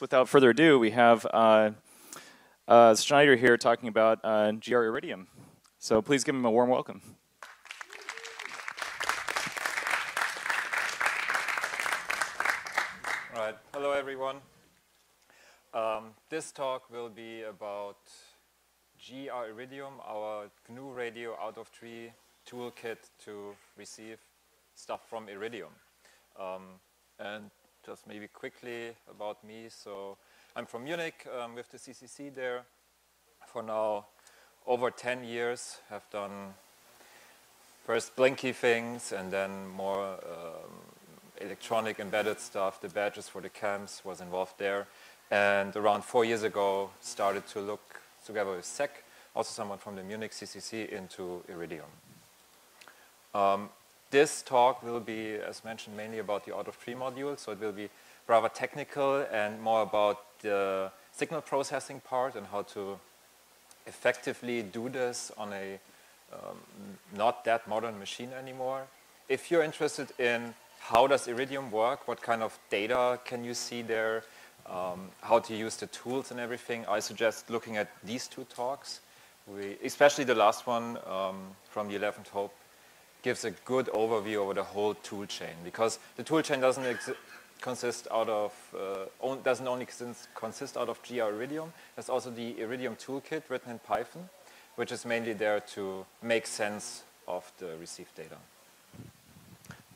without further ado, we have uh, uh, Schneider here talking about uh, GR Iridium. So please give him a warm welcome. All right. Hello, everyone. Um, this talk will be about GR Iridium, our GNU Radio out of tree toolkit to receive stuff from Iridium. Um, and just maybe quickly about me. So I'm from Munich um, with the CCC there for now over 10 years. Have done first Blinky things and then more um, electronic embedded stuff. The badges for the camps was involved there. And around four years ago, started to look together with SEC, also someone from the Munich CCC, into Iridium. Um, this talk will be, as mentioned, mainly about the out-of-tree module, so it will be rather technical and more about the signal processing part and how to effectively do this on a um, not that modern machine anymore. If you're interested in how does Iridium work, what kind of data can you see there, um, how to use the tools and everything, I suggest looking at these two talks. We, especially the last one um, from the 11th Hope gives a good overview over the whole tool chain because the tool chain doesn't consist out of uh, on, doesn't only consist out of GR Iridium. There's also the Iridium toolkit written in Python, which is mainly there to make sense of the received data.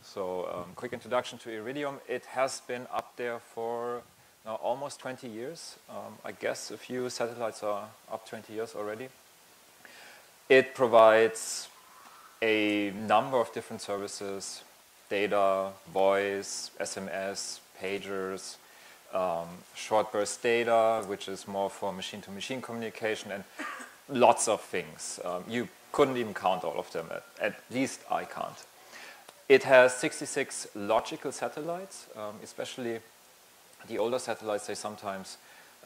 So, um, quick introduction to Iridium. It has been up there for now almost 20 years. Um, I guess a few satellites are up 20 years already. It provides a number of different services, data, voice, SMS, pagers, um, short burst data, which is more for machine-to-machine communication, and lots of things. Um, you couldn't even count all of them, at, at, least I can't. It has 66 logical satellites, um, especially the older satellites, they sometimes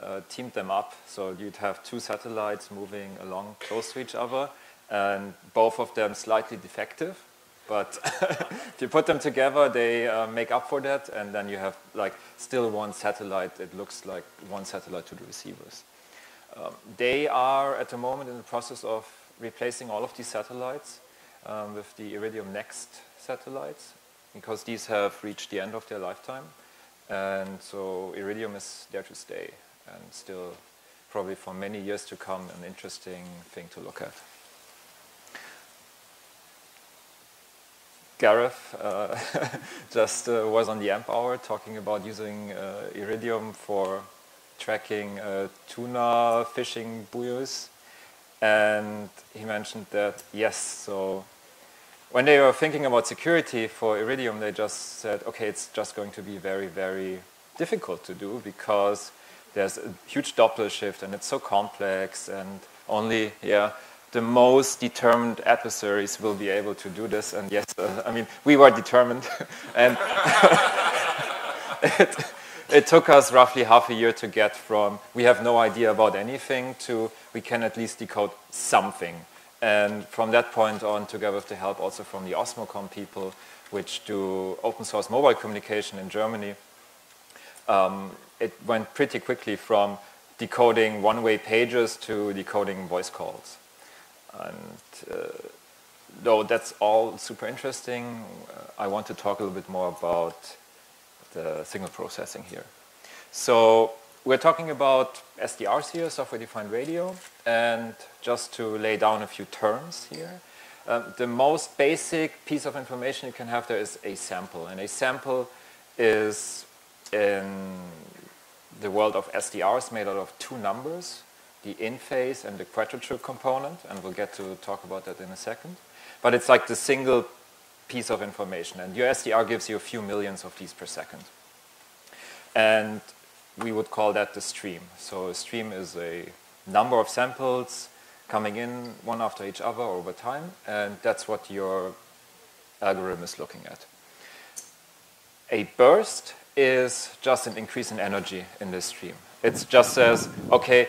uh, teamed them up. So you'd have two satellites moving along close to each other, and both of them slightly defective. But if you put them together, they uh, make up for that, and then you have like still one satellite. It looks like one satellite to the receivers. Um, they are at the moment in the process of replacing all of these satellites um, with the Iridium Next satellites because these have reached the end of their lifetime. And so Iridium is there to stay and still probably for many years to come an interesting thing to look at. Gareth uh, just uh, was on the AMP hour talking about using uh, Iridium for tracking tuna fishing buoys. And he mentioned that, yes, so when they were thinking about security for Iridium, they just said, okay, it's just going to be very, very difficult to do because there's a huge Doppler shift and it's so complex and only, yeah, the most determined adversaries will be able to do this. And yes, uh, I mean, we were determined. and it, it took us roughly half a year to get from we have no idea about anything to we can at least decode something. And from that point on, together with the help also from the Osmocom people, which do open source mobile communication in Germany, um, it went pretty quickly from decoding one-way pages to decoding voice calls. And uh, though that's all super interesting, uh, I want to talk a little bit more about the signal processing here. So we're talking about SDRs here, software-defined radio, and just to lay down a few terms here. Um, the most basic piece of information you can have there is a sample, and a sample is in the world of SDRs made out of two numbers, the in phase and the quadrature component, and we'll get to talk about that in a second. But it's like the single piece of information, and your SDR gives you a few millions of these per second. And we would call that the stream. So a stream is a number of samples coming in one after each other over time, and that's what your algorithm is looking at. A burst is just an increase in energy in this stream. It just says, okay,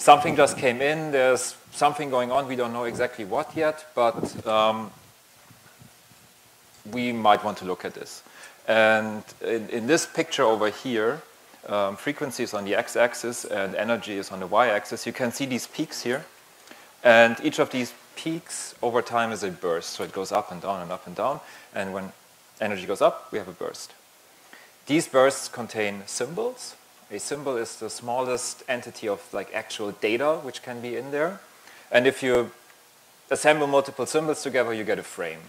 something just came in, there's something going on, we don't know exactly what yet, but um, we might want to look at this. And in, in, this picture over here, um, frequency is on the x-axis and energy is on the y-axis, you can see these peaks here. And each of these peaks over time is a burst. So it goes up and down and up and down. And when energy goes up, we have a burst. These bursts contain symbols. A symbol is the smallest entity of like actual data which can be in there. And if you assemble multiple symbols together, you get a frame.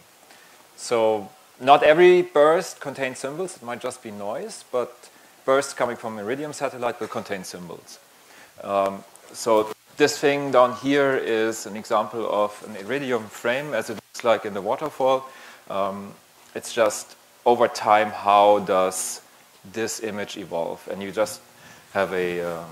So not every burst contains symbols. It might just be noise, but bursts coming from Iridium satellite will contain symbols. Um, so this thing down here is an example of an Iridium frame as it looks like in the waterfall. Um, it's just over time, how does this image evolve? And you just have a, um,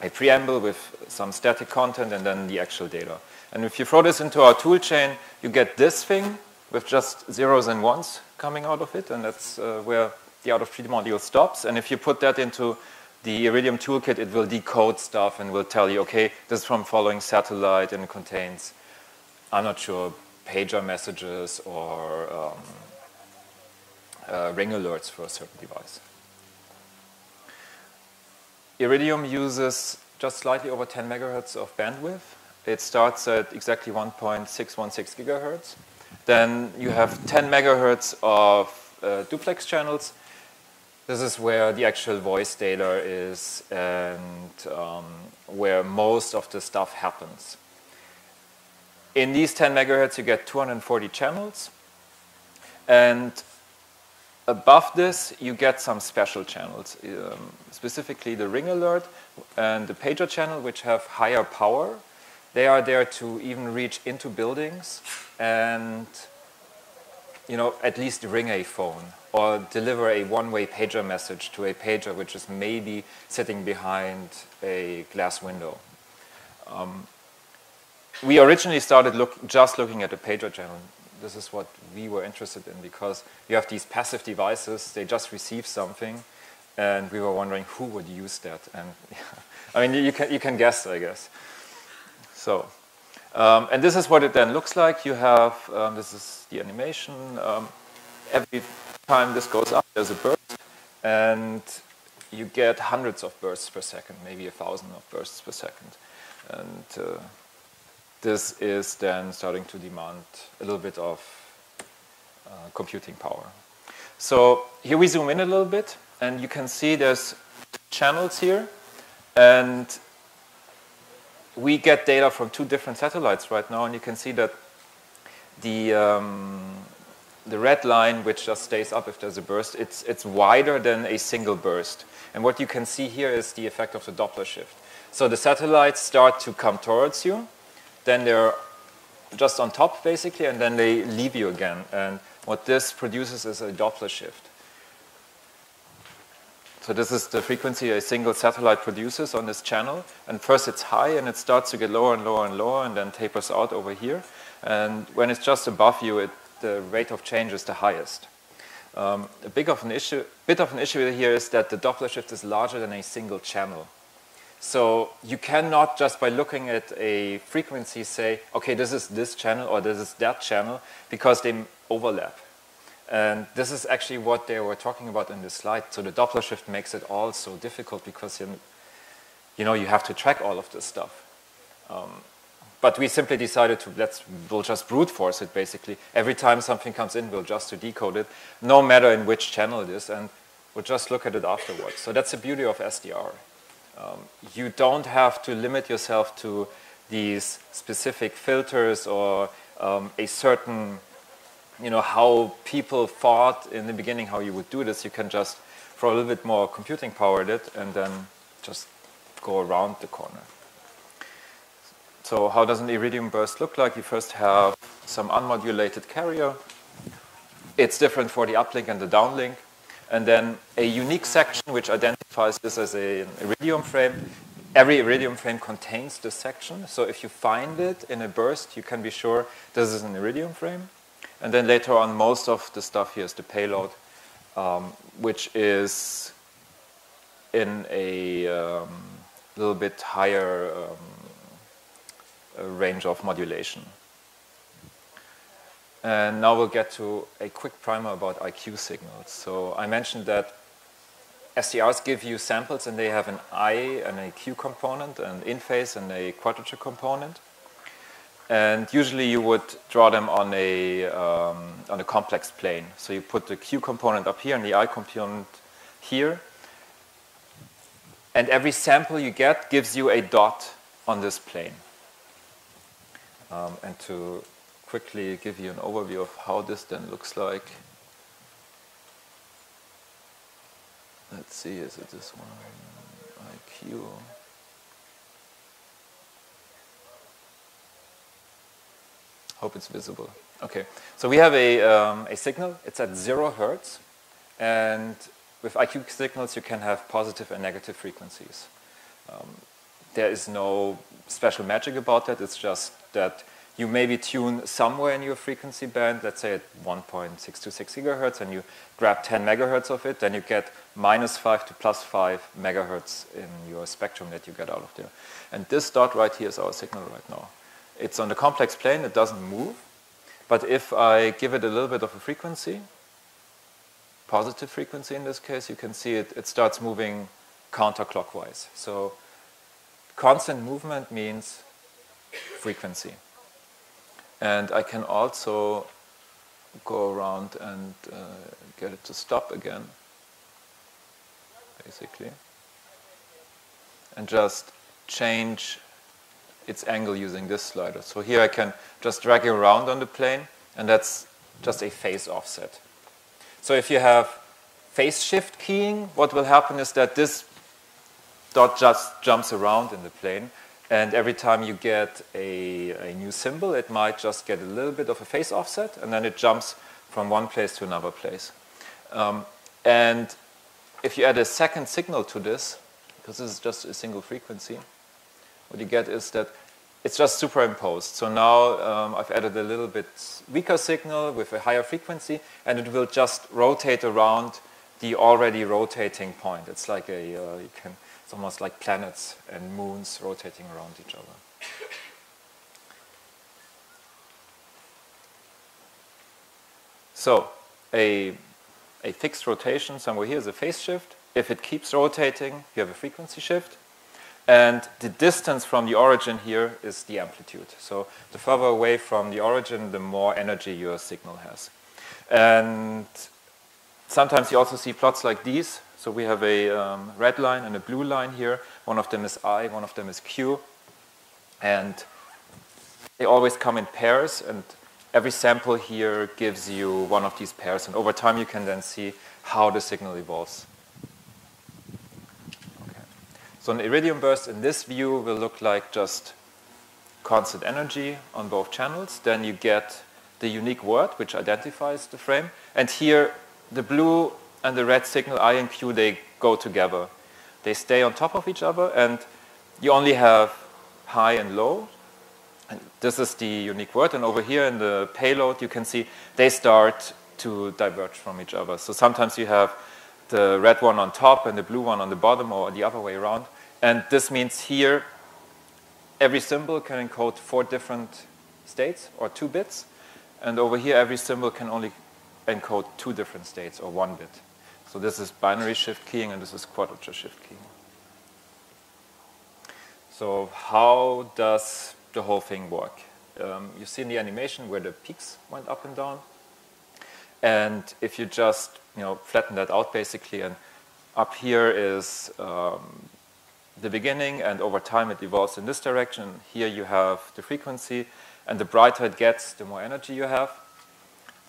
a preamble with some static content and then the actual data. And if you throw this into our toolchain, you get this thing with just zeros and ones coming out of it, and that's uh, where the out of tree module stops. And if you put that into the Iridium toolkit, it will decode stuff and will tell you, okay, this is from following satellite and contains, I'm not sure, pager messages or um, uh, ring alerts for a certain device. Iridium uses just slightly over 10 megahertz of bandwidth. It starts at exactly 1.616 gigahertz. Then you have 10 megahertz of uh, duplex channels. This is where the actual voice data is and um, where most of the stuff happens. In these 10 megahertz, you get 240 channels. And above this, you get some special channels, um, specifically the ring alert and the pager channel, which have higher power. They are there to even reach into buildings and you know, at least ring a phone or deliver a one-way pager message to a pager which is maybe sitting behind a glass window. Um, we originally started look, just looking at the pager channel this is what we were interested in because you have these passive devices, they just receive something, and we were wondering who would use that. And I mean, you can, you can guess, I guess. So, um, and this is what it then looks like. You have, um, this is the animation. Um, every time this goes up, there's a burst, and you get hundreds of bursts per second, maybe a thousand of bursts per second. And uh, this is then starting to demand a little bit of uh, computing power. So here we zoom in a little bit, and you can see there's channels here, and we get data from two different satellites right now, and you can see that the um, the red line, which just stays up if there's a burst, it's it's wider than a single burst. And what you can see here is the effect of the Doppler shift. So the satellites start to come towards you, then they're just on top basically, and then they leave you again. And what this produces is a Doppler shift. So this is the frequency a single satellite produces on this channel. And first it's high and it starts to get lower and lower and lower and then tapers out over here. And when it's just above you, it, the rate of change is the highest. Um, a big of an issue, bit of an issue here is that the Doppler shift is larger than a single channel. So you cannot just by looking at a frequency say, okay, this is this channel or this is that channel because they overlap. And this is actually what they were talking about in this slide. So the Doppler shift makes it all so difficult because you, you know you have to track all of this stuff. Um, but we simply decided to let's we'll just brute force it basically. Every time something comes in, we'll just to decode it, no matter in which channel it is, and we'll just look at it afterwards. So that's the beauty of SDR. Um, you don't have to limit yourself to these specific filters or um, a certain, you know, how people thought in the beginning how you would do this. You can just throw a little bit more computing power at it and then just go around the corner. So how does an iridium burst look like? You first have some unmodulated carrier. It's different for the uplink and the downlink and then a unique section which identifies this as a, an iridium frame. Every iridium frame contains this section, so if you find it in a burst, you can be sure this is an iridium frame. And then later on, most of the stuff here is the payload, um, which is in a um, little bit higher um, range of modulation. And now we'll get to a quick primer about IQ signals. So I mentioned that SDRs give you samples and they have an I and a Q component, an in phase and a quadrature component. And usually you would draw them on a, um, on a complex plane. So you put the Q component up here and the I component here. And every sample you get gives you a dot on this plane. Um, and to quickly give you an overview of how this then looks like. Let's see, is it this one? IQ. Hope it's visible. Okay, so we have a, um, a signal. It's at zero hertz. And with IQ signals, you can have positive and negative frequencies. Um, there is no special magic about that. It's just that you maybe tune somewhere in your frequency band, let's say at 1.626 gigahertz, and you grab 10 megahertz of it, then you get minus 5 to plus 5 megahertz in your spectrum that you get out of there. And this dot right here is our signal right now. It's on the complex plane, it doesn't move, but if I give it a little bit of a frequency, positive frequency in this case, you can see it, it starts moving counterclockwise. So constant movement means frequency. And I can also go around and uh, get it to stop again, basically. And just change its angle using this slider. So here I can just drag it around on the plane, and that's just a phase offset. So if you have phase shift keying, what will happen is that this dot just jumps around in the plane, and every time you get a, a, new symbol, it might just get a little bit of a phase offset, and then it jumps from one place to another place. Um, and if you add a second signal to this, because this is just a single frequency, what you get is that it's just superimposed. So now um, I've added a little bit weaker signal with a higher frequency, and it will just rotate around the already rotating point. It's like a, uh, you can it's almost like planets and moons rotating around each other. So a, a fixed rotation somewhere here is a phase shift. If it keeps rotating, you have a frequency shift. And the distance from the origin here is the amplitude. So the further away from the origin, the more energy your signal has. And sometimes you also see plots like these so we have a um, red line and a blue line here. One of them is I, one of them is Q. And they always come in pairs, and every sample here gives you one of these pairs. And over time, you can then see how the signal evolves. Okay. So an iridium burst in this view will look like just constant energy on both channels. Then you get the unique word, which identifies the frame. And here, the blue and the red signal I and Q, they go together. They stay on top of each other, and you only have high and low. And this is the unique word. And over here in the payload, you can see they start to diverge from each other. So sometimes you have the red one on top and the blue one on the bottom, or the other way around. And this means here, every symbol can encode four different states, or two bits. And over here, every symbol can only encode two different states, or one bit. So this is binary shift keying and this is quadrature shift keying. So how does the whole thing work? Um, you see in the animation where the peaks went up and down. And if you just you know, flatten that out basically, and up here is um, the beginning, and over time it evolves in this direction. Here you have the frequency, and the brighter it gets, the more energy you have.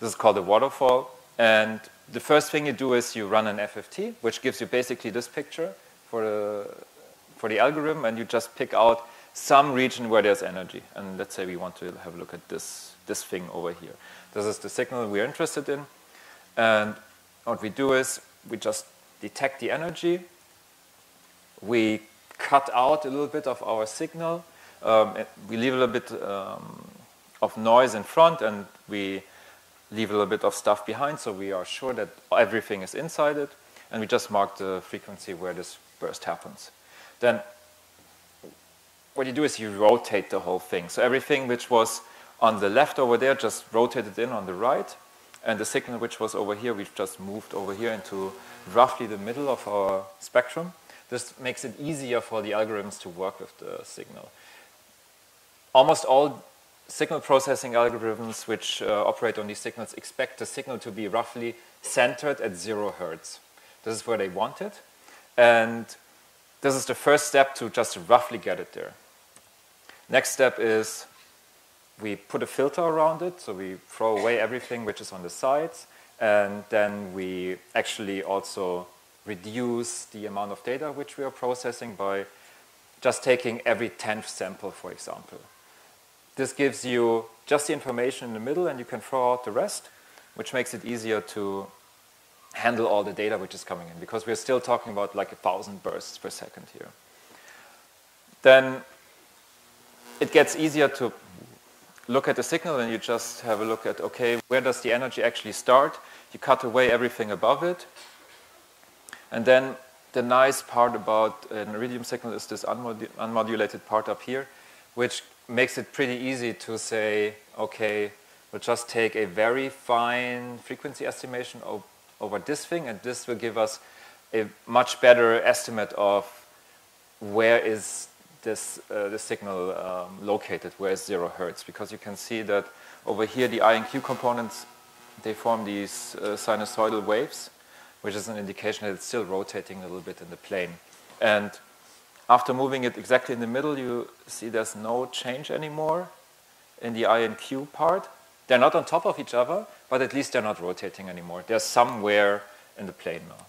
This is called a waterfall. And the first thing you do is you run an FFT, which gives you basically this picture for the, for the algorithm, and you just pick out some region where there's energy. And let's say we want to have a look at this, this thing over here. This is the signal we're interested in. And what we do is we just detect the energy. We cut out a little bit of our signal. Um, we leave a little bit um, of noise in front, and we leave a little bit of stuff behind so we are sure that everything is inside it, and we just mark the frequency where this burst happens. Then what you do is you rotate the whole thing. So everything which was on the left over there just rotated in on the right, And the signal which was over here, we've just moved over here into roughly the middle of our spectrum. This makes it easier for the algorithms to work with the signal. Almost all signal processing algorithms which uh, operate on these signals expect the signal to be roughly centered at zero hertz. This is where they want it. And this is the first step to just roughly get it there. Next step is we put a filter around it, so we throw away everything which is on the sides, and then we actually also reduce the amount of data which we are processing by just taking every 10th sample, for example. This gives you just the information in the middle, and you can throw out the rest, which makes it easier to handle all the data which is coming in, because we're still talking about like a thousand bursts per second here. Then it gets easier to look at the signal and you just have a look at, okay, where does the energy actually start? You cut away everything above it. And then the nice part about an iridium signal is this unmodulated part up here, which makes it pretty easy to say, okay, we'll just take a very fine frequency estimation over this thing, and this will give us a much better estimate of where is this, uh, the signal um, located, where is zero hertz, because you can see that over here the I and Q components, they form these uh, sinusoidal waves, which is an indication that it's still rotating a little bit in the plane. And after moving it exactly in the middle, you see there's no change anymore in the I and Q part. They're not on top of each other, but at least they're not rotating anymore. They're somewhere in the plane now.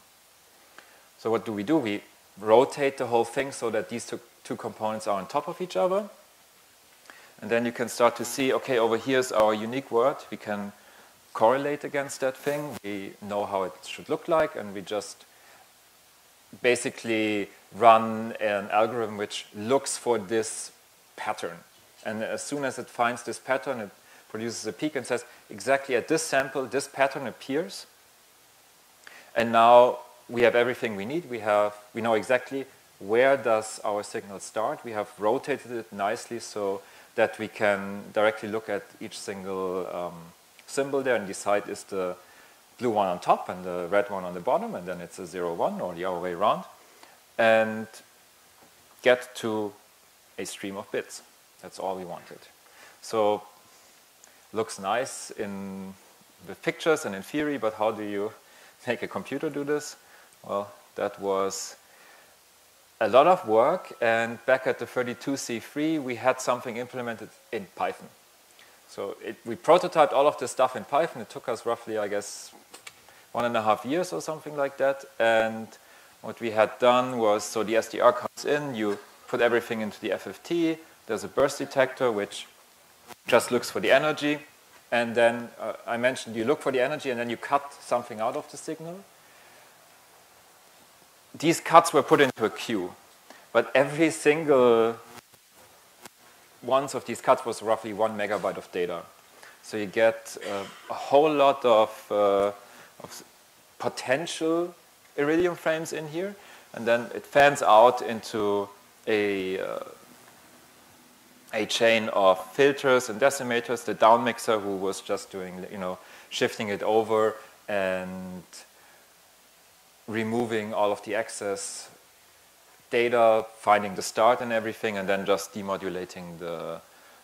So what do we do? We rotate the whole thing so that these two two components are on top of each other. And then you can start to see, okay, over here is our unique word. We can correlate against that thing. We know how it should look like, and we just basically run an algorithm which looks for this pattern. And as soon as it finds this pattern, it produces a peak and says, exactly at this sample, this pattern appears. And now we have everything we need. We, have, we know exactly where does our signal start. We have rotated it nicely so that we can directly look at each single um, symbol there and decide is the blue one on top and the red one on the bottom, and then it's a 0, 1 or the other way around, and get to a stream of bits. That's all we wanted. So looks nice in the pictures and in theory, but how do you make a computer do this? Well, that was a lot of work, and back at the 32C3, we had something implemented in Python. So it, we prototyped all of this stuff in Python. It took us roughly, I guess, one and a half years or something like that. And what we had done was, so the SDR comes in, you put everything into the FFT. There's a burst detector, which just looks for the energy. And then uh, I mentioned you look for the energy, and then you cut something out of the signal these cuts were put into a queue, but every single one of these cuts was roughly one megabyte of data. So you get uh, a whole lot of, uh, of, potential iridium frames in here, and then it fans out into a, uh, a chain of filters and decimators, the down mixer who was just doing, you know, shifting it over and removing all of the excess data, finding the start and everything, and then just demodulating the,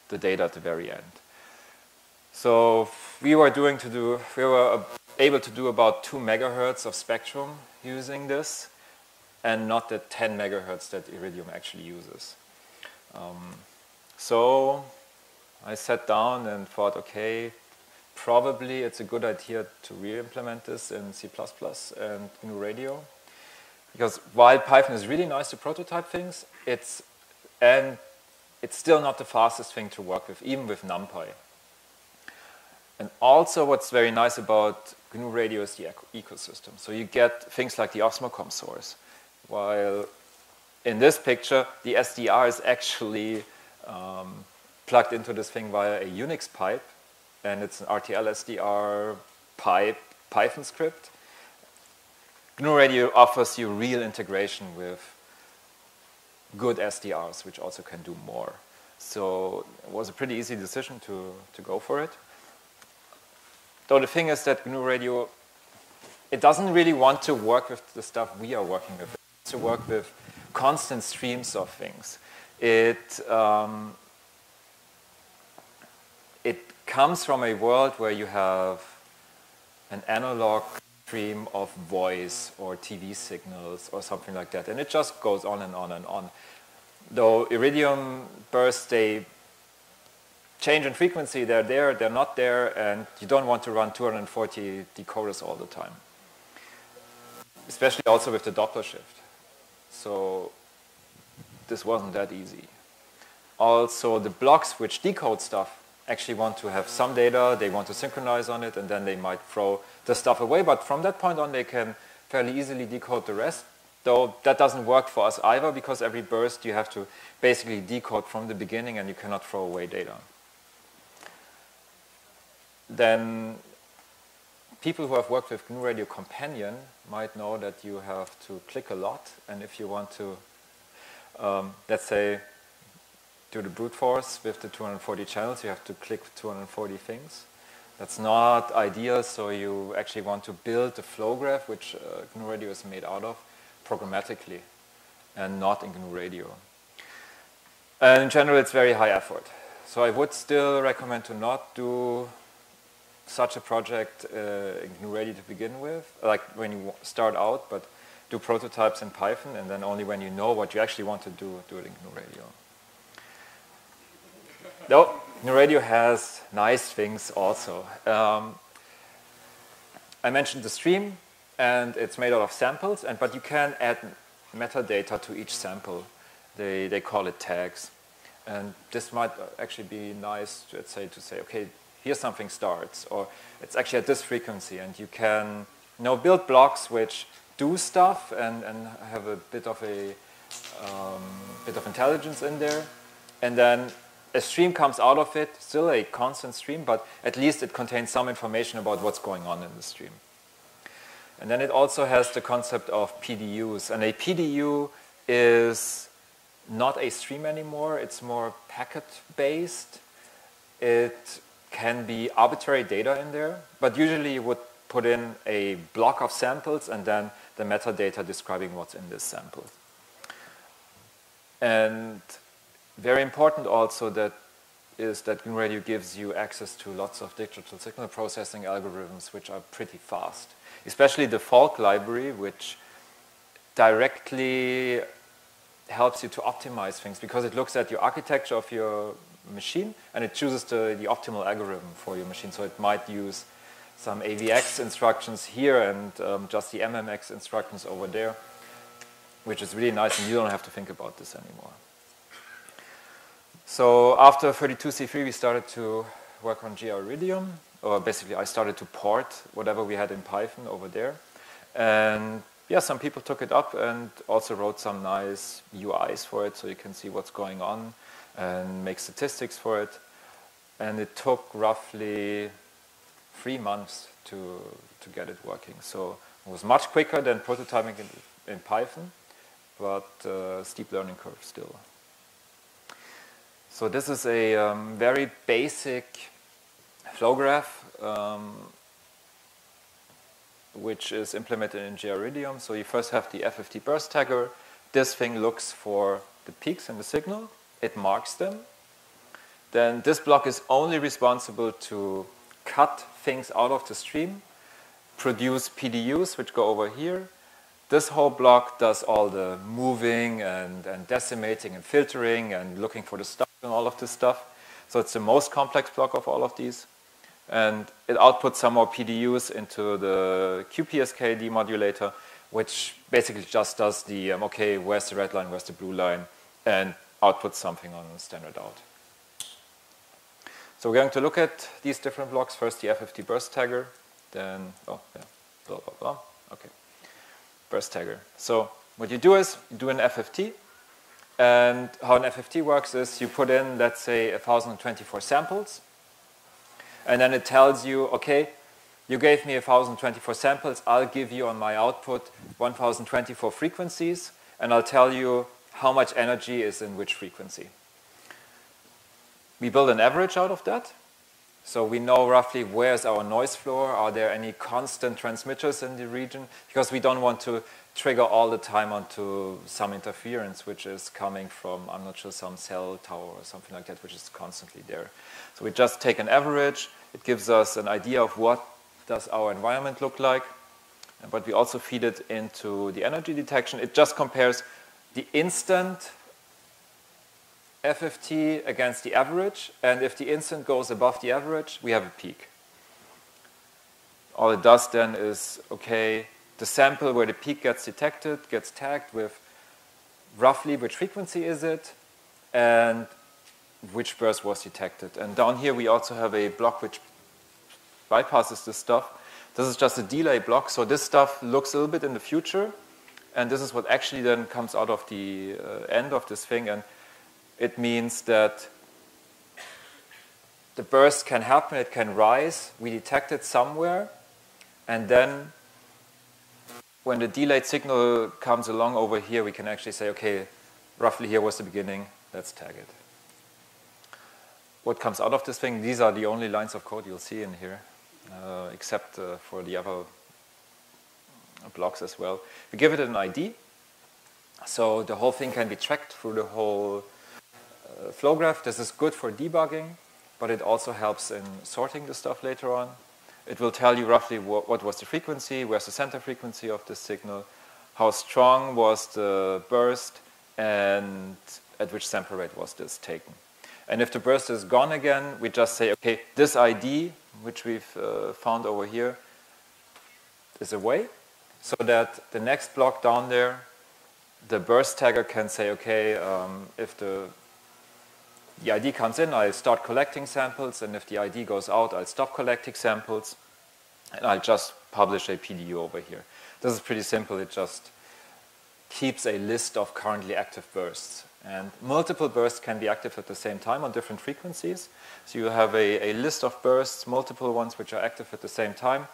the data at the very end. So we were doing to do, we were able to do about two megahertz of spectrum using this, and not the 10 megahertz that Iridium actually uses. Um, so I sat down and thought, okay, probably it's a good idea to re-implement this in C++ and GNU Radio. Because while Python is really nice to prototype things, it's, and it's still not the fastest thing to work with, even with NumPy. And also what's very nice about GNU Radio is the ecosystem. So you get things like the Osmocom source. While in this picture, the SDR is actually um, plugged into this thing via a Unix pipe and it's an RTL SDR pipe Python script. GNU Radio offers you real integration with good SDRs, which also can do more. So it was a pretty easy decision to, to go for it. though the thing is that GNU Radio, it doesn't really want to work with the stuff we are working with. It wants to work with constant streams of things. It, um, it comes from a world where you have an analog stream of voice or TV signals or something like that. And it just goes on and on and on. Though Iridium bursts, they change in frequency, they're there, they're not there, and you don't want to run 240 decoders all the time. Especially also with the Doppler shift. So this wasn't that easy. Also, the blocks which decode stuff actually want to have some data, they want to synchronize on it, and then they might throw the stuff away. But from that point on, they can fairly easily decode the rest. Though that doesn't work for us either, because every burst you have to basically decode from the beginning and you cannot throw away data. Then people who have worked with GNU Radio Companion might know that you have to click a lot. And if you want to, um, let's say, do the brute force with the 240 channels, you have to click 240 things. That's not ideal, so you actually want to build the flow graph, which uh, GNU Radio is made out of, programmatically and not in GNU Radio. And in general, it's very high effort. So I would still recommend to not do such a project uh, in GNU Radio to begin with, like when you start out, but do prototypes in Python, and then only when you know what you actually want to do, do it in GNU Radio. GNU Radio has nice things also. Um, I mentioned the stream, and it's made out of samples, and but you can add metadata to each sample. They, they call it tags. And this might actually be nice, to, let's say, to say, okay, here something starts, or it's actually at this frequency, and you can you know, build blocks which do stuff and, and have a bit of a um, bit of intelligence in there, and then a stream comes out of it, still a constant stream, but at least it contains some information about what's going on in the stream. And then it also has the concept of PDUs, and a PDU is not a stream anymore, it's more packet-based. It can be arbitrary data in there, but usually you would put in a block of samples and then the metadata describing what's in this sample. And very important also that is that GNU Radio gives you access to lots of digital signal processing algorithms which are pretty fast. Especially the VOLK library, which directly helps you to optimize things because it looks at your architecture of your machine and it chooses the, the optimal algorithm for your machine. So it might use some AVX instructions here and um, just the MMX instructions over there, which is really nice and you don't have to think about this anymore. So after 32C3 we started to work on GR Iridium, or basically I started to port whatever we had in Python over there. And yeah, some people took it up and also wrote some nice UIs for it so you can see what's going on and make statistics for it. And it took roughly three months to, to get it working. So it was much quicker than prototyping in, in Python, but uh, steep learning curve still. So this is a um, very basic flow graph um, which is implemented in GR Iridium. So you first have the FFT burst tagger. This thing looks for the peaks in the signal it marks them. Then this block is only responsible to cut things out of the stream, produce PDUs, which go over here. This whole block does all the moving and, and decimating and filtering and looking for the stuff and all of this stuff. So it's the most complex block of all of these. And it outputs some more PDUs into the QPSK demodulator, which basically just does the, um, okay, where's the red line, where's the blue line, and output something on standard out. So we're going to look at these different blocks. First the FFT burst tagger, then, oh yeah, blah, blah, blah. Okay, burst tagger. So what you do is you do an FFT, and how an FFT works is you put in, let's say, 1,024 samples, and then it tells you, okay, you gave me 1,024 samples, I'll give you on my output 1,024 frequencies, and I'll tell you how much energy is in which frequency. We build an average out of that, So we know roughly where's our noise floor, are there any constant transmitters in the region, because we don't want to trigger all the time onto some interference which is coming from, I'm not sure, some cell tower or something like that, which is constantly there. So we just take an average, it gives us an idea of what does our environment look like, but we also feed it into the energy detection. It just compares the instant FFT against the average, and if the instant goes above the average, we have a peak. All it does then is, okay, the sample where the peak gets detected gets tagged with roughly which frequency is it, and which burst was detected. And down here we also have a block which bypasses this stuff. This is just a delay block, so this stuff looks a little bit in the future, and this is what actually then comes out of the uh, end of this thing. And it means that the burst can happen, it can rise, we detect it somewhere, and then when the delayed signal comes along over here, we can actually say, okay, roughly here was the beginning, let's tag it. What comes out of this thing, these are the only lines of code you'll see in here, uh, except uh, for the other blocks as well. We give it an ID, so the whole thing can be tracked through the whole uh, flow graph. This is good for debugging, but it also helps in sorting the stuff later on. It will tell you roughly what, was the frequency, where's the center frequency of the signal, how strong was the burst, and at which sample rate was this taken. And if the burst is gone again, we just say, okay, this ID, which we've uh, found over here, is away, so that the next block down there, the burst tagger can say, okay, um, if the the ID comes in, I'll start collecting samples, and if the ID goes out, I'll stop collecting samples, and I'll just publish a PDU over here. This is pretty simple. It just keeps a list of currently active bursts. And multiple bursts can be active at the same time on different frequencies. So you have a, a list of bursts, multiple ones which are active at the same time.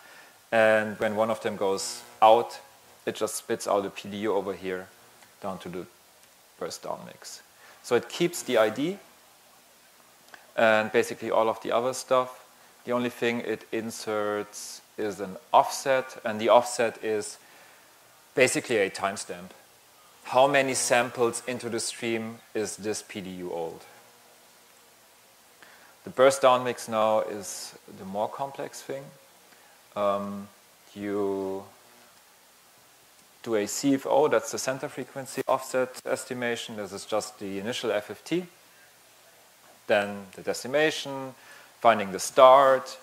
And when one of them goes out, it just spits out a PDU over here down to the burst down mix. So it keeps the ID and basically all of the other stuff. The only thing it inserts is an offset, and the offset is basically a timestamp. How many samples into the stream is this PDU old? The burst down mix now is the more complex thing. Um, you do a CFO, that's the center frequency offset estimation. This is just the initial FFT then the decimation, finding the start,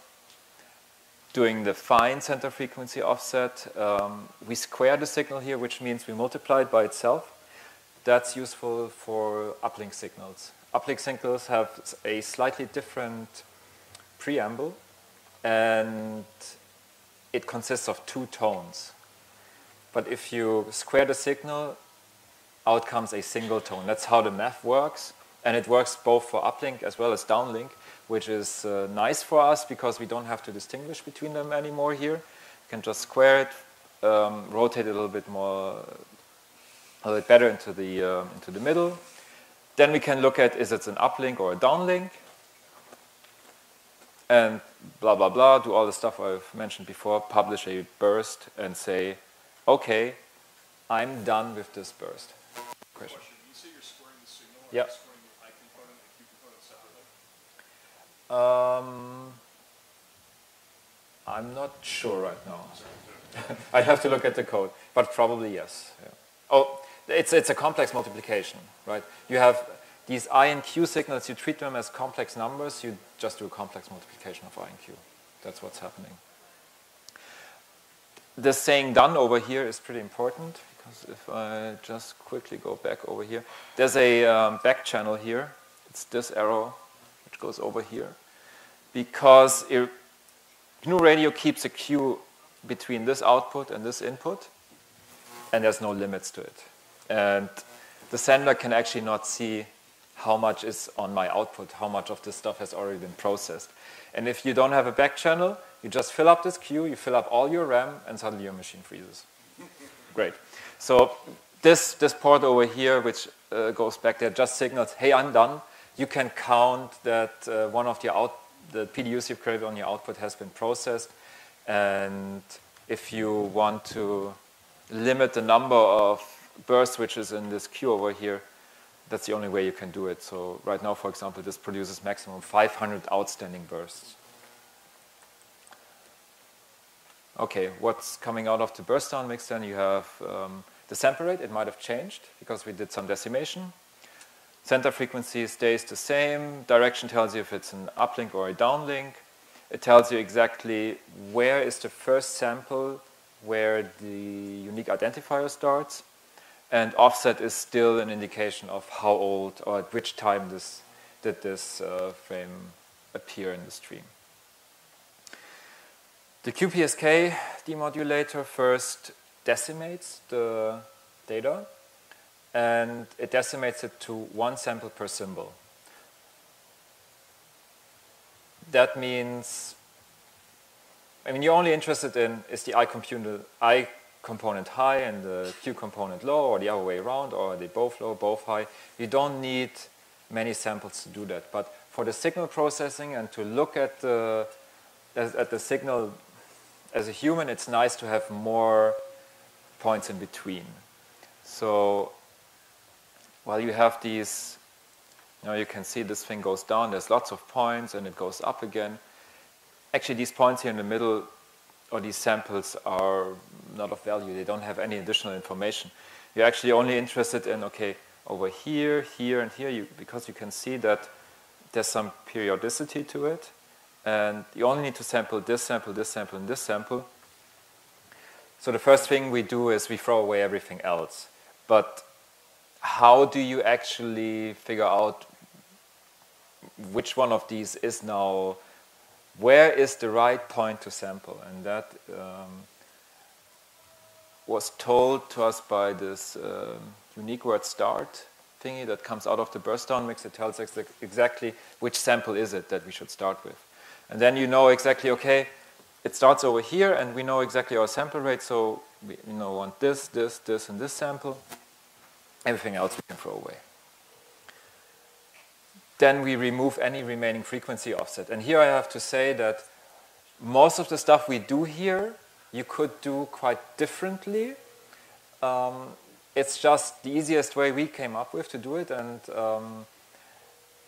doing the fine center frequency offset. Um, we square the signal here, which means we multiply it by itself. That's useful for uplink signals. Uplink signals have a slightly different preamble, and it consists of two tones. But if you square the signal, out comes a single tone. That's how the math works. And it works both for uplink as well as downlink, which is uh, nice for us because we don't have to distinguish between them anymore here. You can just square it, um, rotate it a little bit more, a little bit better into the, uh, into the middle. Then we can look at is it an uplink or a downlink. And blah, blah, blah, do all the stuff I've mentioned before, publish a burst and say, okay, I'm done with this burst. Question. You say you're squaring the signal. Yep. Um, I'm not sure right now. I have to look at the code, but probably yes. Yeah. Oh, it's, it's a complex multiplication, right? You have these I and Q signals, you treat them as complex numbers, you just do a complex multiplication of I and Q. That's what's happening. The saying done over here is pretty important because if I just quickly go back over here, there's a um, back channel here. It's this arrow which goes over here. Because it, GNU Radio keeps a queue between this output and this input, and there's no limits to it. And the sender can actually not see how much is on my output, how much of this stuff has already been processed. And if you don't have a back channel, you just fill up this queue, you fill up all your RAM, and suddenly your machine freezes. Great. So this, this port over here, which uh, goes back there, just signals, hey, I'm done you can count that uh, one of the, out, the PDU you've created on your output has been processed. And if you want to limit the number of burst switches in this queue over here, that's the only way you can do it. So right now, for example, this produces maximum 500 outstanding bursts. Okay, what's coming out of the burst down mix then? You have um, the sample rate. It might have changed because we did some decimation. Center frequency stays the same. Direction tells you if it's an uplink or a downlink. It tells you exactly where is the first sample where the unique identifier starts. And offset is still an indication of how old or at which time this did this uh, frame appear in the stream. The QPSK demodulator first decimates the data and it decimates it to one sample per symbol. That means, I mean, you're only interested in is the I component, I component high and the Q component low, or the other way around, or they both low, both high? You don't need many samples to do that. But for the signal processing and to look at the, at the signal as a human, it's nice to have more points in between. So while you have these, you know, you can see this thing goes down, there's lots of points and it goes up again. Actually, these points here in the middle, or these samples are not of value. They don't have any additional information. You're actually only interested in, okay, over here, here, and here, you, because you can see that there's some periodicity to it. And you only need to sample this sample, this sample, and this sample. So the first thing we do is we throw away everything else. But how do you actually figure out which one of these is now, where is the right point to sample? And that um, was told to us by this um, unique word start thingy that comes out of the burst down mix. It tells us exactly which sample is it that we should start with. And then you know exactly, okay, it starts over here and we know exactly our sample rate. So we you know, want this, this, this, and this sample. Everything else we can throw away. Then we remove any remaining frequency offset. And here I have to say that most of the stuff we do here, you could do quite differently. Um, it's just the easiest way we came up with to do it, and um,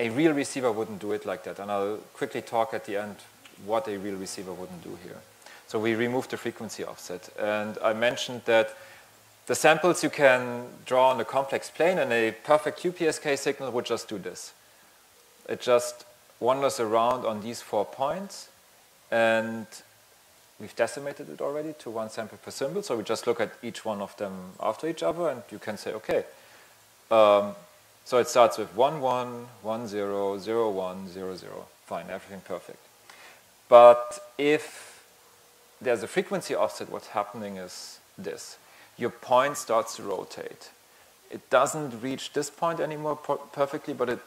a real receiver wouldn't do it like that. And I'll quickly talk at the end what a real receiver wouldn't do here. So we removed the frequency offset. And I mentioned that the samples you can draw on a complex plane and a perfect QPSK signal would just do this. It just wanders around on these four points and we've decimated it already to one sample per symbol. So we just look at each one of them after each other and you can say, okay, um, so it starts with 1, 1, 1, 0, 0, 1, 0, 0. Fine, everything perfect. But if there's a frequency offset, what's happening is this your point starts to rotate. It doesn't reach this point anymore perfectly, but it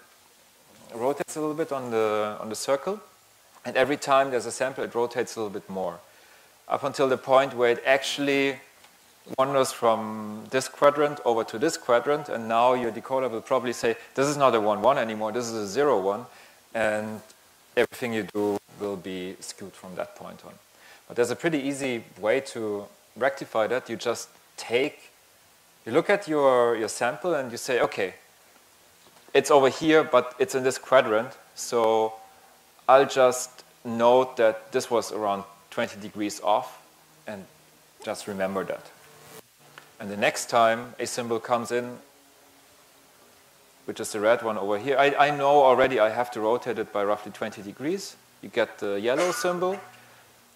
rotates a little bit on the, on the circle. And every time there's a sample, it rotates a little bit more. Up until the point where it actually wanders from this quadrant over to this quadrant, and now your decoder will probably say, this is not a 1-1 anymore, this is a 0-1, and everything you do will be skewed from that point on. But there's a pretty easy way to rectify that. You just take, you look at your, your sample and you say, okay, it's over here, but it's in this quadrant. So I'll just note that this was around 20 degrees off and just remember that. And the next time a symbol comes in, which is the red one over here, I, I know already I have to rotate it by roughly 20 degrees. You get the yellow symbol,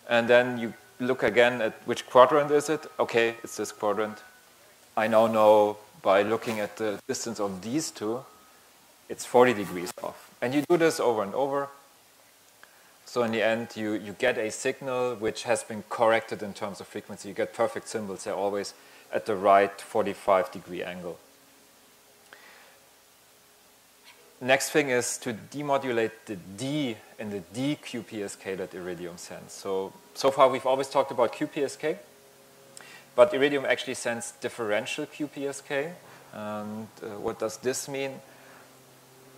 and then you look again at which quadrant is it. Okay, it's this quadrant. I now know by looking at the distance of these two, it's 40 degrees off. And you do this over and over. So in the end, you, you get a signal which has been corrected in terms of frequency. You get perfect symbols. They're always at the right 45 degree angle. Next thing is to demodulate the D in the D QPSK that Iridium sends. So, so far we've always talked about QPSK, but Iridium actually sends differential QPSK. And uh, what does this mean?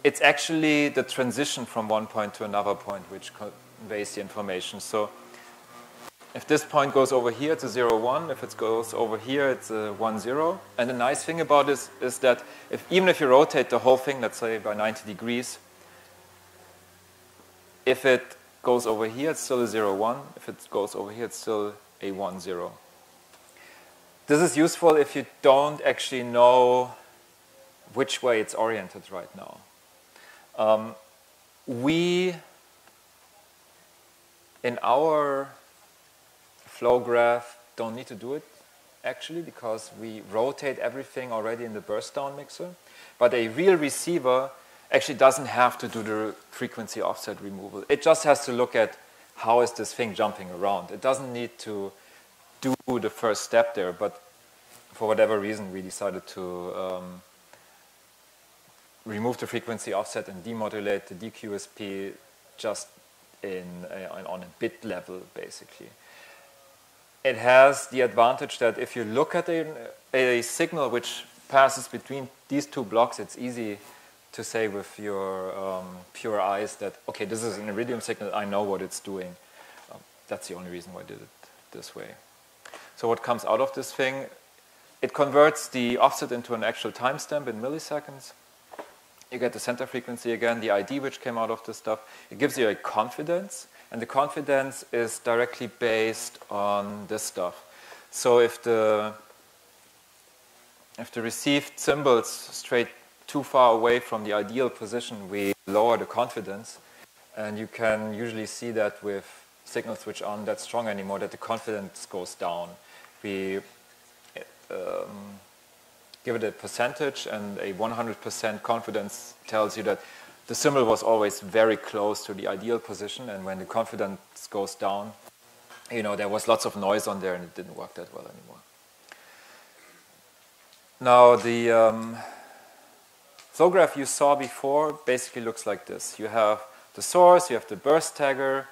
it's actually the transition from one point to another point which conveys the information. So if this point goes over here, it's a 0, 1. If it goes over here, it's a 1, 0. And the nice thing about this is that if, even if you rotate the whole thing, let's say by 90 degrees, if it goes over here, it's still a 0, 1. If it goes over here, it's still a 1, 0. This is useful if you don't actually know which way it's oriented right now. Um, we, in our flow graph, don't need to do it actually because we rotate everything already in the burst down mixer. But a real receiver actually doesn't have to do the frequency offset removal. It just has to look at how is this thing jumping around. It doesn't need to do the first step there, but for whatever reason we decided to um, remove the frequency offset and demodulate the DQSP just in a, on a bit level, basically. It has the advantage that if you look at a, a signal which passes between these two blocks, it's easy to say with your um, pure eyes that, okay, this is an iridium signal, I know what it's doing. Um, that's the only reason why I did it this way. So what comes out of this thing, it converts the offset into an actual timestamp in milliseconds. You get the center frequency again, the ID which came out of this stuff. It gives you a confidence, and the confidence is directly based on this stuff. So if the if the received symbols straight too far away from the ideal position, we lower the confidence. And you can usually see that with signals which aren't that strong anymore, that the confidence goes down. We um, give it a percentage, and a 100% confidence tells you that the symbol was always very close to the ideal position, and when the confidence goes down, you know, there was lots of noise on there and it didn't work that well anymore. Now, the um, flow graph you saw before basically looks like this. You have the source, you have the burst tagger,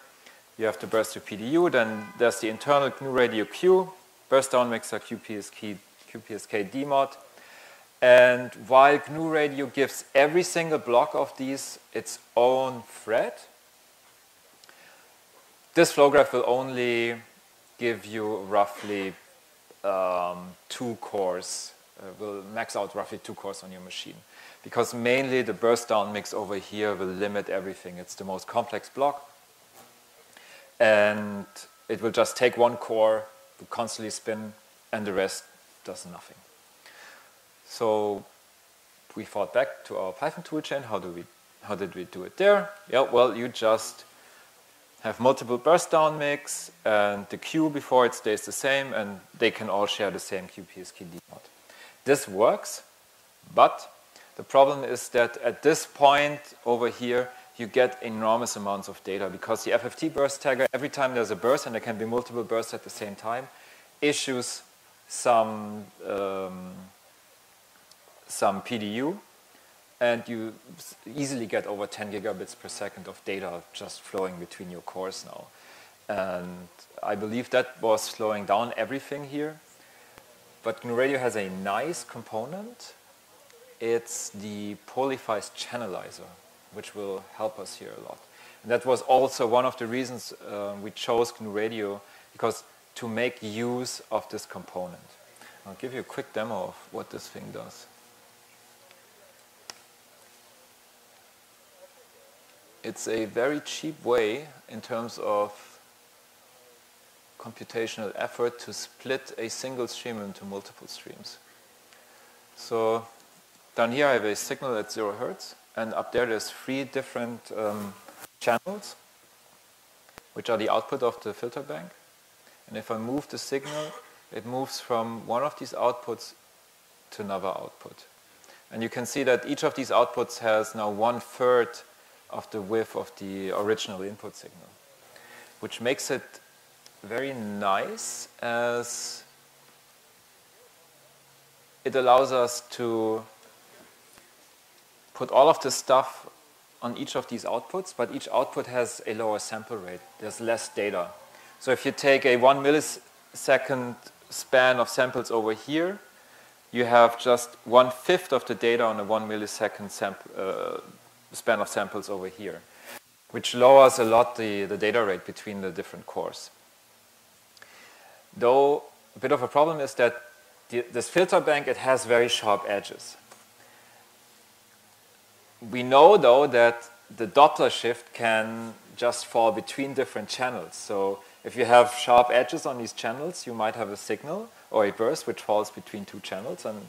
you have the burst to PDU, then there's the internal GNU Radio Q, burst down mixer QPSK, QPSK demod, and while GNU Radio gives every single block of these its own thread, this flow graph will only give you roughly um, two cores, uh, will max out roughly two cores on your machine. Because mainly the burst down mix over here will limit everything. It's the most complex block. And it will just take one core, will constantly spin, and the rest does nothing. So we thought back to our Python toolchain. How do we, how did we do it there? Yeah, well, you just have multiple burst down mix, and the queue before it stays the same, and they can all share the same QPSK mode. This works, but the problem is that at this point over here, you get enormous amounts of data because the FFT burst tagger, every time there's a burst, and there can be multiple bursts at the same time, issues some um, some PDU, and you easily get over 10 gigabits per second of data just flowing between your cores now. And I believe that was slowing down everything here. But GNU Radio has a nice component. It's the polyphase channelizer, which will help us here a lot. And that was also one of the reasons uh, we chose GNU Radio, because to make use of this component. I'll give you a quick demo of what this thing does. It's a very cheap way in terms of computational effort to split a single stream into multiple streams. So down here I have a signal at zero hertz, and up there there's three different um, channels, which are the output of the filter bank. And if I move the signal, it moves from one of these outputs to another output. And you can see that each of these outputs has now one third of the width of the original input signal, which makes it very nice as it allows us to put all of the stuff on each of these outputs, but each output has a lower sample rate. There's less data. So if you take a one millisecond span of samples over here, you have just one fifth of the data on a one millisecond sample, uh, span of samples over here, which lowers a lot the, the data rate between the different cores. Though a bit of a problem is that the, this filter bank, it has very sharp edges. We know, though, that the Doppler shift can just fall between different channels. So if you have sharp edges on these channels, you might have a signal or a burst which falls between two channels and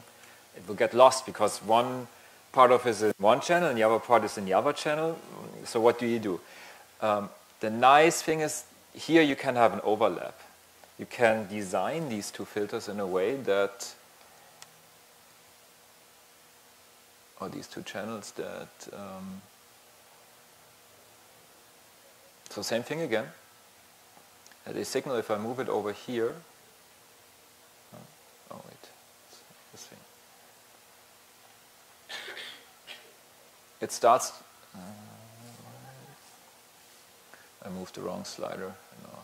it will get lost because one part of is in one channel and the other part is in the other channel. So what do you do? Um, the nice thing is here you can have an overlap. You can design these two filters in a way that, or these two channels that, um, so same thing again. At a signal, if I move it over here, oh wait, this thing. It starts, uh, I moved the wrong slider, no,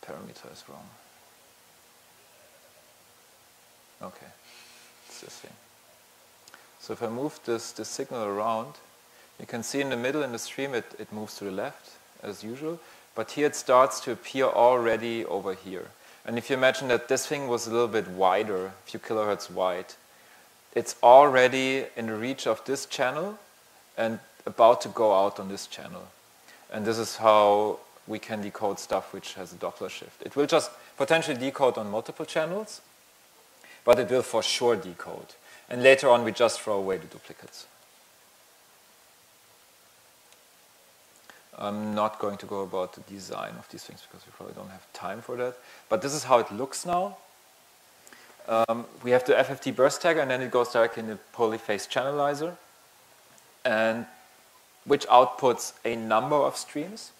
the parameter is wrong. Okay, it's this thing. So if I move this, this signal around, you can see in the middle in the stream it, it moves to the left as usual, but here it starts to appear already over here. And if you imagine that this thing was a little bit wider, a few kilohertz wide, it's already in the reach of this channel and about to go out on this channel. And this is how we can decode stuff which has a Doppler shift. It will just potentially decode on multiple channels, but it will for sure decode. And later on, we just throw away the duplicates. I'm not going to go about the design of these things because we probably don't have time for that. But this is how it looks now. Um, we have the FFT burst tagger and then it goes directly in the polyphase channelizer and which outputs a number of streams,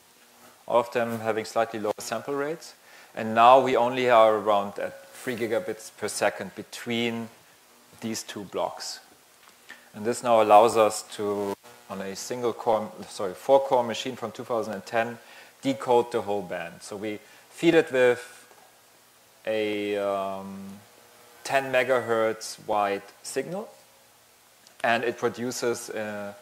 all of them having slightly lower sample rates. And now we only are around at 3 gigabits per second between these two blocks. And this now allows us to on a single core, sorry, four core machine from 2010, decode the whole band. So we feed it with a um, 10 megahertz wide signal, and it produces uh,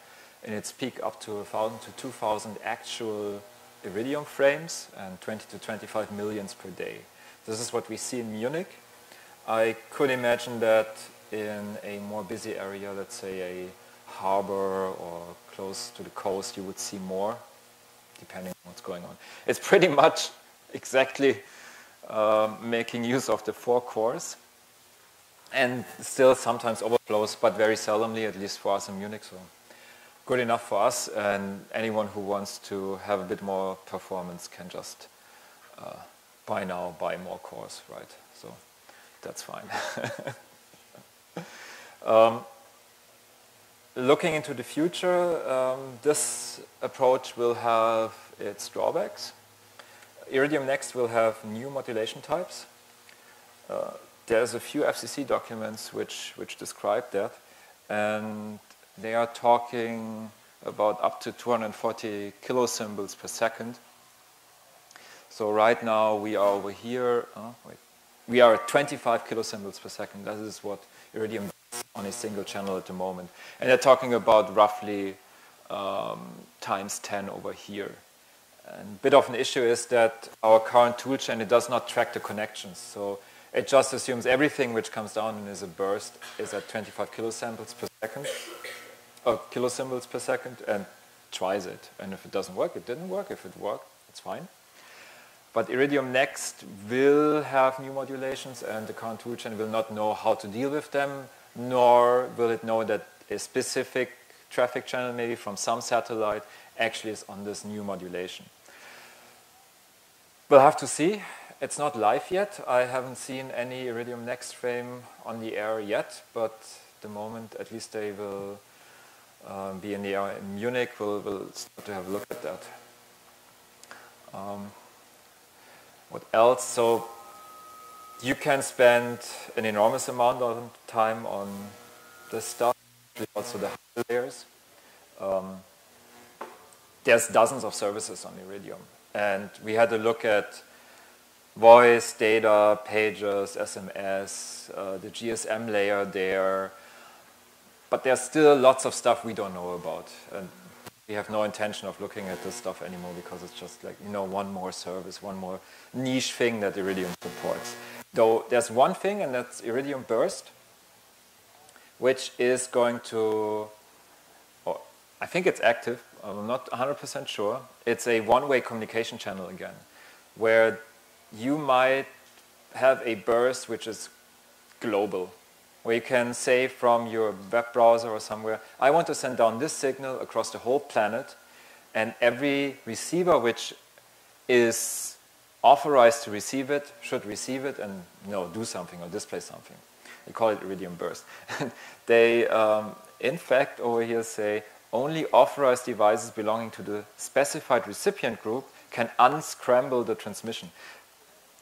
in its peak up to 1,000 to 2,000 actual iridium frames and 20 to 25 millions per day. This is what we see in Munich. I could imagine that in a more busy area, let's say a harbor or close to the coast, you would see more, depending on what's going on. It's pretty much exactly uh, making use of the four cores and still sometimes overflows, but very seldomly, at least for us in Munich. So good enough for us, and anyone who wants to have a bit more performance can just uh, buy now, buy more cores, right? So that's fine. um, looking into the future, um, this approach will have its drawbacks. Iridium Next will have new modulation types. Uh, there's a few FCC documents which, which describe that, and they are talking about up to 240 kilosymbols per second. So right now we are over here, oh, we are at 25 kilosymbols per second. That is what Iridium on a single channel at the moment. And they're talking about roughly um, times 10 over here. And a bit of an issue is that our current toolchain, it does not track the connections. So it just assumes everything which comes down and is a burst is at 25 kilosamples per second, or kilosymbols per second, and tries it. And if it doesn't work, it didn't work. If it worked, it's fine. But Iridium Next will have new modulations, and the current toolchain will not know how to deal with them nor will it know that a specific traffic channel, maybe from some satellite, actually is on this new modulation. We'll have to see. It's not live yet. I haven't seen any Iridium Next frame on the air yet, but the moment at least they will um, be in the air in Munich, we'll, we'll start to have a look at that. Um, what else? So you can spend an enormous amount of time on this stuff, also the layers. Um, there's dozens of services on Iridium. And we had a look at voice, data, pages, SMS, uh, the GSM layer there, but there's still lots of stuff we don't know about. And we have no intention of looking at this stuff anymore because it's just like, you know, one more service, one more niche thing that Iridium supports. Though there's one thing, and that's Iridium Burst, which is going to, oh, I think it's active, I'm not 100% sure. It's a one-way communication channel again, where you might have a burst which is global where you can say from your web browser or somewhere, I want to send down this signal across the whole planet, and every receiver which is authorized to receive it should receive it and you know, do something or display something. They call it Iridium Burst. they, um, in fact, over here say only authorized devices belonging to the specified recipient group can unscramble the transmission.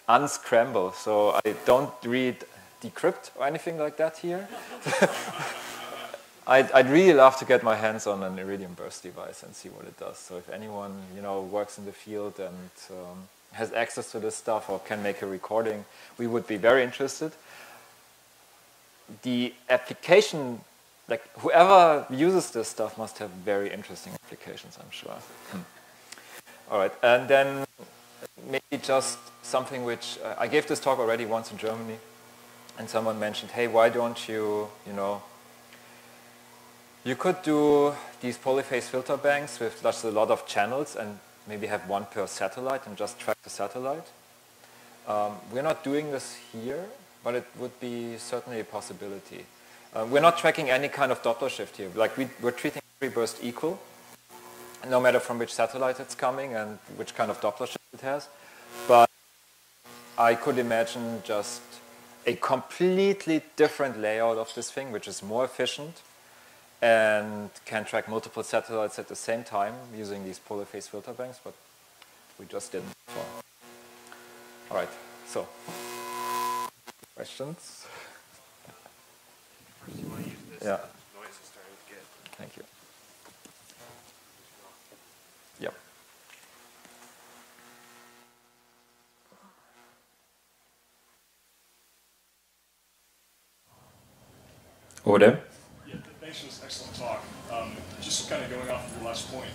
Unscramble. So I don't read decrypt or anything like that here. I'd, I'd, really love to get my hands on an Iridium Burst device and see what it does. So if anyone you know works in the field and um, has access to this stuff or can make a recording, we would be very interested. The application, like whoever uses this stuff must have very interesting applications, I'm sure. Hmm. All right, and then maybe just something which uh, I gave this talk already once in Germany and someone mentioned, hey, why don't you, you know, you could do these polyphase filter banks with just a lot of channels and maybe have one per satellite and just track the satellite. Um, we're not doing this here, but it would be certainly a possibility. Uh, we're not tracking any kind of Doppler shift here. Like we, we're treating every burst equal, no matter from which satellite it's coming and which kind of Doppler shift it has. I could imagine just a completely different layout of this thing, which is more efficient and can track multiple satellites at the same time using these polyphase filter banks, but we just didn't. All right, so questions? Yeah. Thank you. Over there. Yeah, thanks for this excellent talk. Um, just kind of going off of your last point,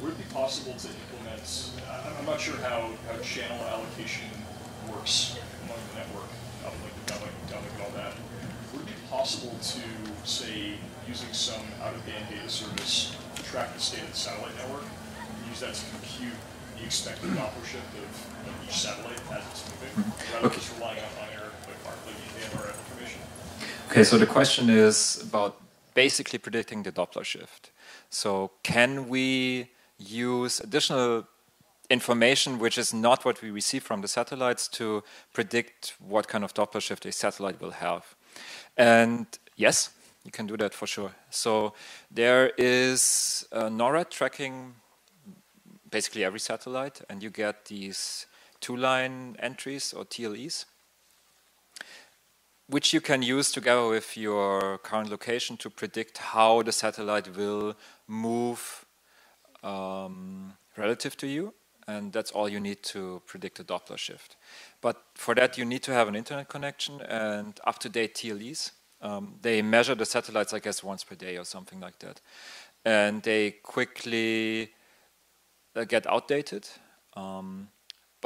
would it be possible to implement, I'm not sure how, how channel allocation works among the network, like the downlink, downlink and all that. Would it be possible to, say, using some out-of-band data service track the state of the satellite network, and use that to compute the expected Doppler shift of, of each satellite as it's moving, rather okay. than just relying on, air, like, like information? Okay, so the question is about basically predicting the Doppler shift. So can we use additional information which is not what we receive from the satellites to predict what kind of Doppler shift a satellite will have? And yes, you can do that for sure. So there is NORAD tracking basically every satellite, and you get these two-line entries or TLEs which you can use together with your current location to predict how the satellite will move um, relative to you. And that's all you need to predict the Doppler shift. But for that, you need to have an internet connection and up-to-date TLEs. Um, they measure the satellites, I guess, once per day or something like that. And they quickly uh, get outdated. Um,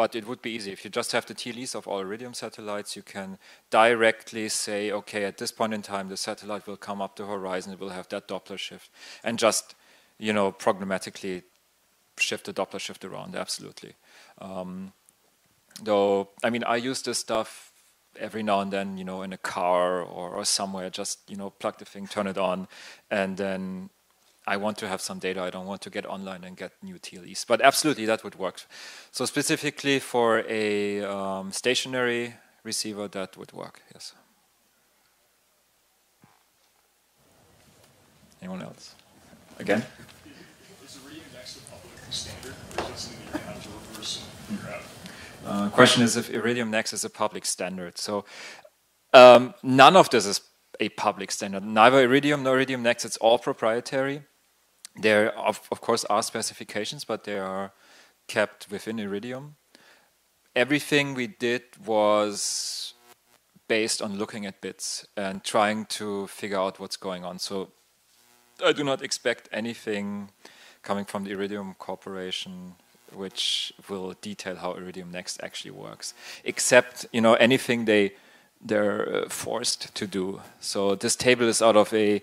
but it would be easy. If you just have the TLEs of all Iridium satellites, you can directly say, okay, at this point in time, the satellite will come up the horizon, it will have that Doppler shift, and just, you know, programmatically shift the Doppler shift around, absolutely. Um, though, I mean, I use this stuff every now and then, you know, in a car or, or somewhere, just, you know, plug the thing, turn it on, and then I want to have some data. I don't want to get online and get new TLEs. But absolutely, that would work. So specifically for a um, stationary receiver, that would work, yes. Anyone else? Again? Is Iridium Next a public standard, or is something you have to reverse and figure out? Uh, question is if Iridium Next is a public standard. So um, none of this is a public standard. Neither Iridium nor Iridium Next, it's all proprietary. There, of, of course, are specifications, but they are kept within Iridium. Everything we did was based on looking at bits and trying to figure out what's going on. So I do not expect anything coming from the Iridium Corporation which will detail how Iridium Next actually works, except you know anything they they're uh, forced to do. So this table is out of a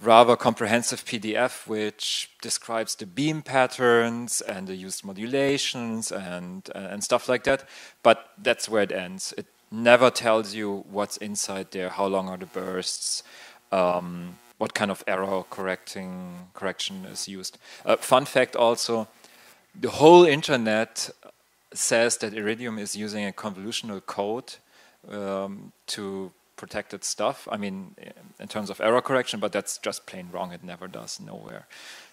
rather comprehensive PDF which describes the beam patterns and the used modulations and uh, and stuff like that. But that's where it ends. It never tells you what's inside there, how long are the bursts, um, what kind of error correcting correction is used. Uh, fun fact also, the whole internet says that Iridium is using a convolutional code um, to protected stuff. I mean, in terms of error correction, but that's just plain wrong. It never does, nowhere.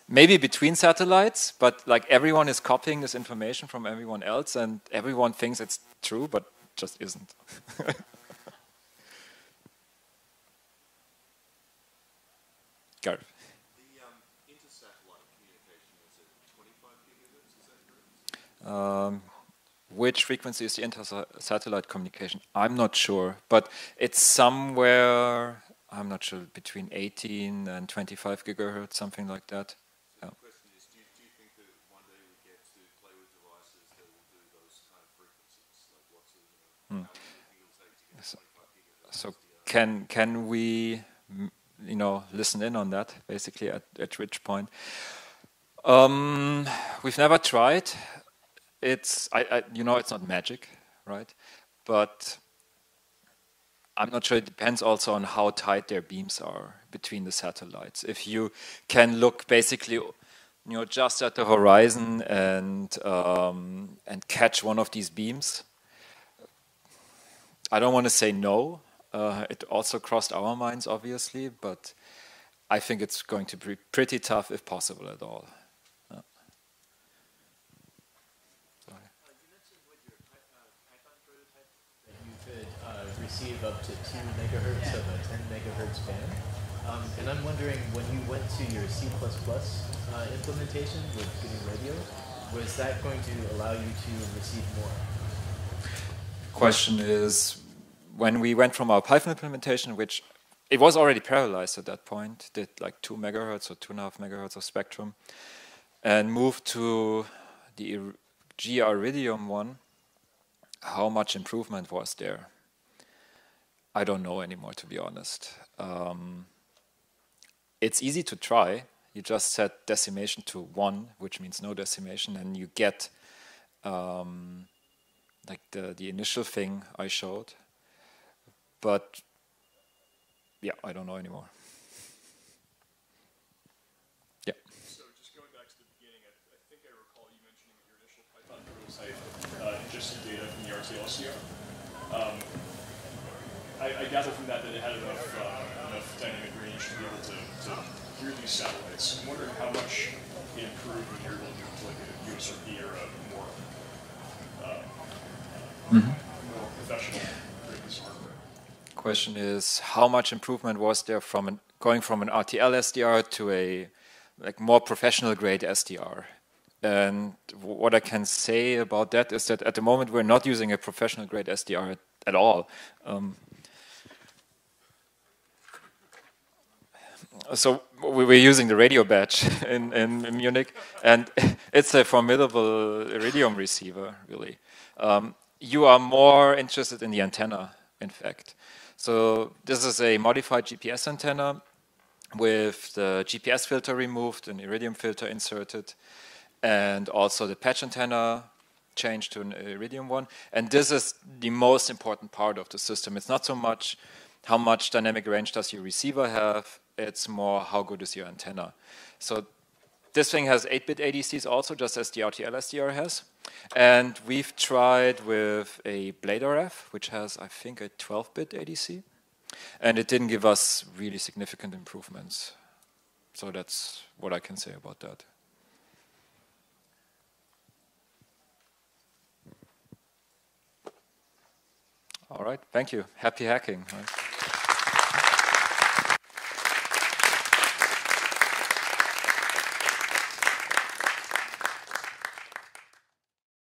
Maybe between satellites, but like everyone is copying this information from everyone else, and everyone thinks it's true, but just isn't. Gareth. Um, which frequency is the inter-satellite communication? I'm not sure, but it's somewhere. I'm not sure between 18 and 25 gigahertz, something like that. So the question is, do you, do you think that one day we get to play with devices that will do those kind of frequencies? Like what's you know, Hmm. how long do you think it'll take to get So- So can can we, you know, listen in on that basically at at which point? Um, we've never tried. It's I, I you know it's not magic, right? But I'm not sure. It depends also on how tight their beams are between the satellites. If you can look basically, you know, just at the horizon and um, and catch one of these beams, I don't want to say no. Uh, it also crossed our minds, obviously, but I think it's going to be pretty tough, if possible at all. Yeah. Sorry. Uh, you mentioned with your Py- uh, Python prototype that you could uh, receive up to 2 megahertz of a 10 megahertz band. Um, and I'm wondering, when you went to your C++ uh, implementation with GNU Radio, was that going to allow you to receive more? question is when we went from our Python implementation, which it was already parallelized at that point, did like two megahertz or two and a half megahertz of spectrum, and moved to the GR Iridium one, how much improvement was there? I don't know anymore, to be honest. Um, it's easy to try. You just set decimation to one, which means no decimation, and you get um, like the the initial thing I showed. But yeah, I don't know anymore. Yeah. So just going back to the beginning, I, I think I recall you mentioning your initial Python prototype uh, ingested data from the. Um, I, I gather from that that it had enough, uh, enough dynamic range to be able to, to hear these satellites. I'm wondering how much it improved when you're able to do like a USRP or a more, uh, more professional frequency hardware. Question is how much improvement was there from an, going from an RTL SDR to a like more professional grade SDR? And w- what I can say about that is that at the moment we're not using a professional grade SDR at, at all. Um, so we were using the rad1o badge in, in, in Munich, and it's a formidable Iridium receiver, really. Um, you are more interested in the antenna, in fact. So this is a modified GPS antenna with the GPS filter removed, an Iridium filter inserted, and also the patch antenna changed to an Iridium one. And this is the most important part of the system. It's not so much how much dynamic range does your receiver have, it's more how good is your antenna. So this thing has 8-bit ADCs also, just as the RTL SDR has. And we've tried with a bladeRF, which has, I think, a 12-bit ADC. And it didn't give us really significant improvements. So that's what I can say about that. All right, thank you. Happy hacking.